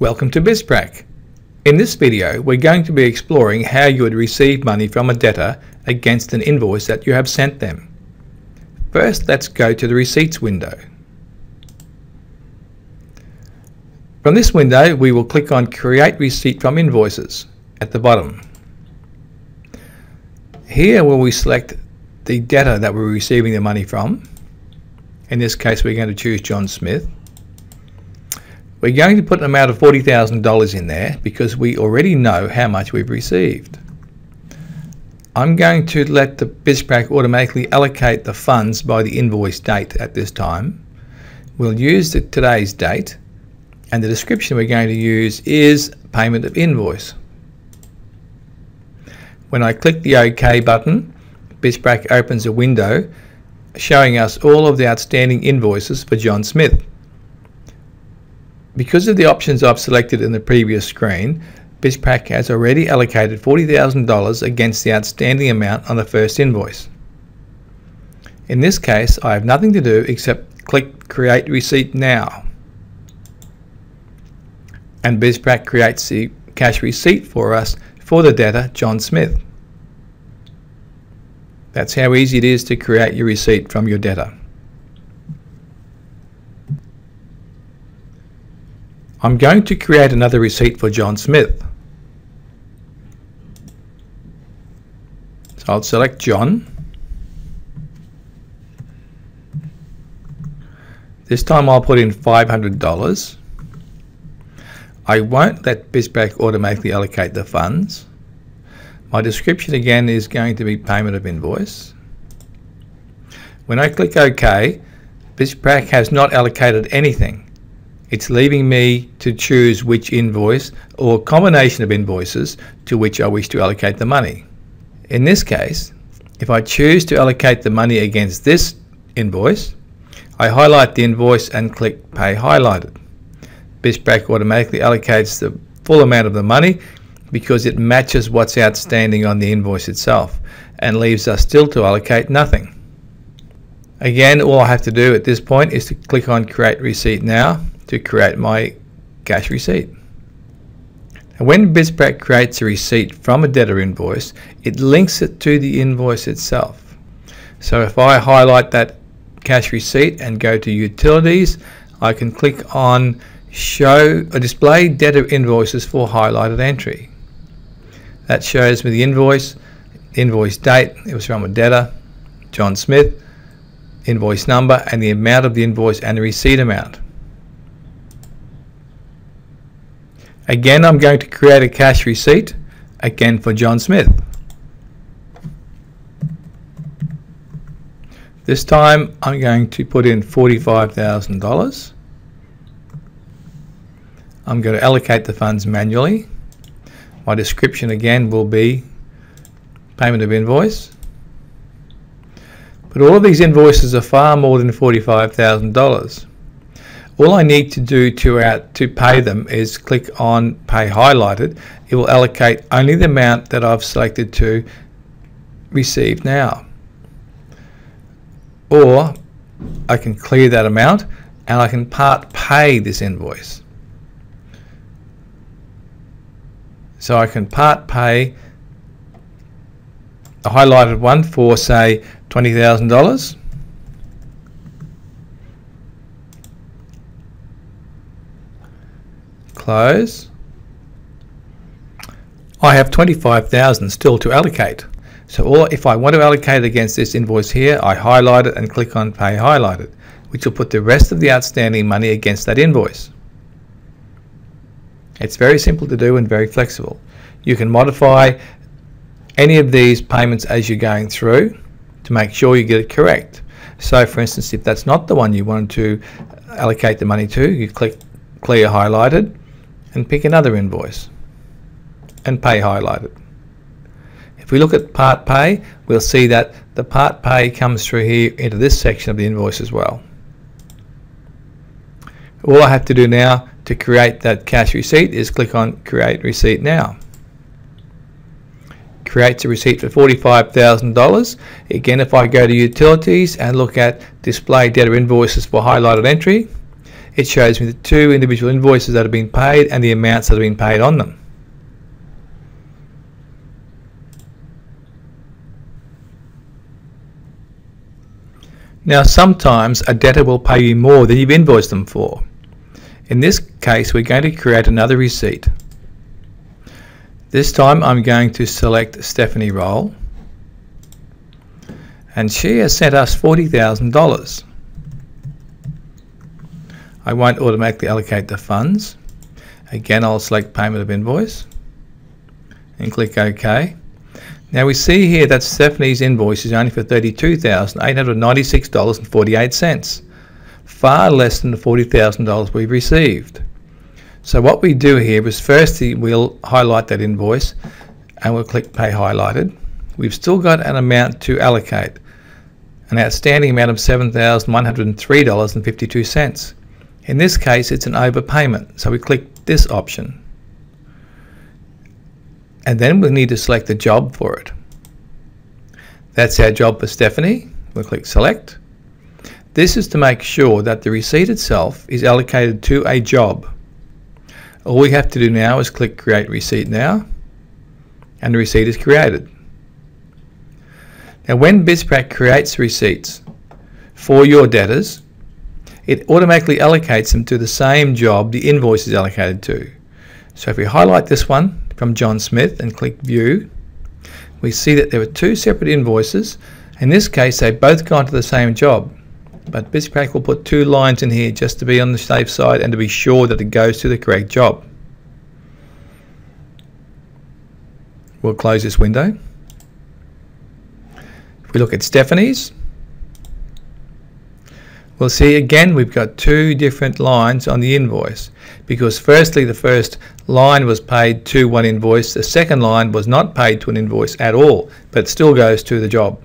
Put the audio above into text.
Welcome to BizPrac. In this video we're going to be exploring how you would receive money from a debtor against an invoice that you have sent them. First let's go to the receipts window. From this window we will click on create receipt from invoices at the bottom. Here where we select the debtor that we're receiving the money from. In this case we're going to choose John Smith we're going to put an amount of $40,000 in there because we already know how much we've received. I'm going to let the BizPrac automatically allocate the funds by the invoice date at this time. We'll use the, today's date and the description we're going to use is payment of invoice. When I click the OK button, BizPrac opens a window showing us all of the outstanding invoices for John Smith. Because of the options I've selected in the previous screen, BizPrac has already allocated $40,000 against the outstanding amount on the first invoice. In this case, I have nothing to do except click Create Receipt Now. And BizPrac creates the cash receipt for us for the debtor, John Smith. That's how easy it is to create your receipt from your debtor. I'm going to create another receipt for John Smith. So I'll select John. This time I'll put in $500. I won't let BizPrac automatically allocate the funds. My description again is going to be payment of invoice. When I click OK, BizPrac has not allocated anything it's leaving me to choose which invoice or combination of invoices to which I wish to allocate the money. In this case, if I choose to allocate the money against this invoice, I highlight the invoice and click Pay Highlighted. BizPrac automatically allocates the full amount of the money because it matches what's outstanding on the invoice itself and leaves us still to allocate nothing. Again, all I have to do at this point is to click on Create Receipt Now to create my cash receipt. And when BizPrac creates a receipt from a debtor invoice, it links it to the invoice itself. So if I highlight that cash receipt and go to utilities, I can click on show or display debtor invoices for highlighted entry. That shows me the invoice, invoice date, it was from a debtor, John Smith, invoice number and the amount of the invoice and the receipt amount. Again, I'm going to create a cash receipt, again for John Smith. This time I'm going to put in $45,000. I'm going to allocate the funds manually. My description again will be payment of invoice. But all of these invoices are far more than $45,000. All I need to do to, out, to pay them is click on pay highlighted. It will allocate only the amount that I've selected to receive now. Or I can clear that amount and I can part pay this invoice. So I can part pay a highlighted one for say $20,000 close. I have 25,000 still to allocate. So all, if I want to allocate against this invoice here, I highlight it and click on Pay Highlighted, which will put the rest of the outstanding money against that invoice. It's very simple to do and very flexible. You can modify any of these payments as you're going through to make sure you get it correct. So for instance, if that's not the one you want to allocate the money to, you click Clear Highlighted and pick another invoice and pay highlighted. If we look at part pay, we'll see that the part pay comes through here into this section of the invoice as well. All I have to do now to create that cash receipt is click on create receipt now. creates a receipt for $45,000. Again, if I go to utilities and look at display debtor invoices for highlighted entry, it shows me the two individual invoices that have been paid and the amounts that have been paid on them. Now sometimes a debtor will pay you more than you've invoiced them for. In this case we're going to create another receipt. This time I'm going to select Stephanie Roll and she has sent us $40,000. I won't automatically allocate the funds. Again I'll select payment of invoice and click OK. Now we see here that Stephanie's invoice is only for $32,896.48, far less than the $40,000 we've received. So what we do here is firstly we'll highlight that invoice and we'll click pay highlighted. We've still got an amount to allocate, an outstanding amount of $7,103.52. In this case it's an overpayment, so we click this option and then we'll need to select the job for it. That's our job for Stephanie. We'll click select. This is to make sure that the receipt itself is allocated to a job. All we have to do now is click create receipt now and the receipt is created. Now when BizPrac creates receipts for your debtors, it automatically allocates them to the same job the invoice is allocated to. So if we highlight this one from John Smith and click View, we see that there are two separate invoices. In this case, they've both gone to the same job. But BizPrac will put two lines in here just to be on the safe side and to be sure that it goes to the correct job. We'll close this window. If we look at Stephanie's, We'll see again we've got two different lines on the invoice because firstly the first line was paid to one invoice, the second line was not paid to an invoice at all but still goes to the job.